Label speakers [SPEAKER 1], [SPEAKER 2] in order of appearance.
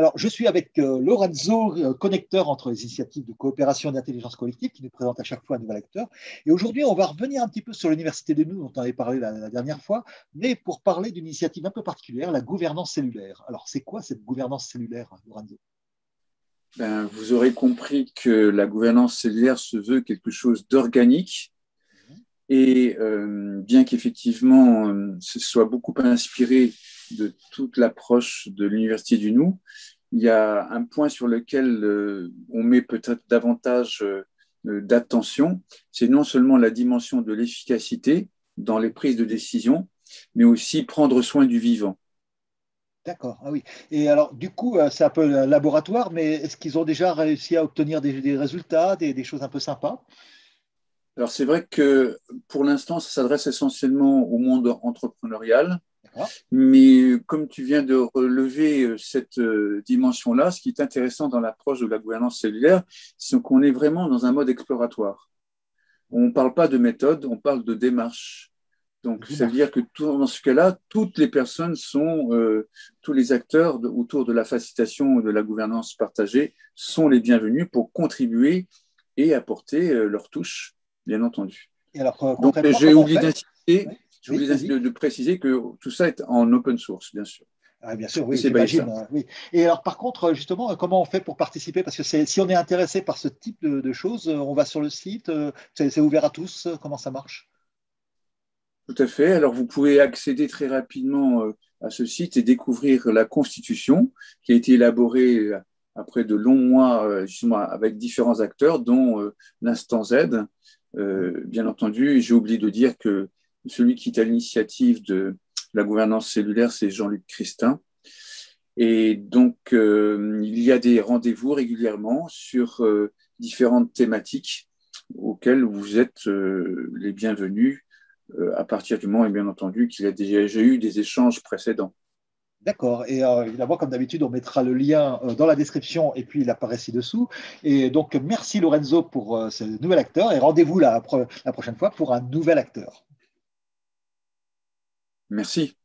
[SPEAKER 1] Alors, je suis avec euh, Lorenzo, euh, connecteur entre les initiatives de coopération et d'intelligence collective, qui nous présente à chaque fois un nouvel acteur. Et aujourd'hui, on va revenir un petit peu sur l'Université de nous, dont on avait parlé la, dernière fois, mais pour parler d'une initiative un peu particulière, la gouvernance cellulaire. Alors, c'est quoi cette gouvernance cellulaire, Lorenzo?
[SPEAKER 2] Ben, Vous aurez compris que la gouvernance cellulaire se veut quelque chose d'organique. Et euh, bien qu'effectivement, ce soit beaucoup inspiré de toute l'approche de l'Université du Nou, il y a un point sur lequel euh, on met peut-être davantage euh, d'attention, c'est non seulement la dimension de l'efficacité dans les prises de décision, mais aussi prendre soin du vivant.
[SPEAKER 1] D'accord, ah oui. Et alors, du coup, euh, c'est un peu laboratoire, mais est-ce qu'ils ont déjà réussi à obtenir des, résultats, des, des, choses un peu sympas?
[SPEAKER 2] Alors, c'est vrai que pour l'instant, ça s'adresse essentiellement au monde entrepreneurial. Mais comme tu viens de relever euh, cette euh, dimension-là, ce qui est intéressant dans l'approche de la gouvernance cellulaire, c'est qu'on est vraiment dans un mode exploratoire. On ne parle pas de méthode, on parle de démarche. Donc, ça veut dire que dans ce cas-là, toutes les personnes sont, euh, tous les acteurs autour de la facilitation de la gouvernance partagée sont les bienvenus pour contribuer et apporter leur touche, bien entendu. Et alors, Donc, j'ai oublié d'insister. Je voulais de, préciser que tout ça est en open source, bien sûr.
[SPEAKER 1] Ah, bien sûr, oui, j'imagine. Oui. Et alors, par contre, justement, comment on fait pour participer? Parce que si on est intéressé par ce type de, choses, on va sur le site, euh, c'est ouvert à tous, comment ça marche?
[SPEAKER 2] Tout à fait. Alors, vous pouvez accéder très rapidement euh, à ce site et découvrir la Constitution qui a été élaborée euh, après de longs mois, justement, avec différents acteurs, dont l'Instant Z. bien entendu, j'ai oublié de dire que celui qui est à l'initiative de la gouvernance cellulaire, c'est Jean-Luc Christin. Et donc, euh, il y a des rendez-vous régulièrement sur euh, différentes thématiques auxquelles vous êtes euh, les bienvenus à partir du moment, et bien entendu, qu'il y a déjà eu des échanges précédents.
[SPEAKER 1] D'accord. Et évidemment, comme d'habitude, on mettra le lien dans la description et puis il apparaît ci-dessous. Et donc, merci Lorenzo pour ce nouvel acteur et rendez-vous la prochaine fois pour un nouvel acteur.
[SPEAKER 2] Merci.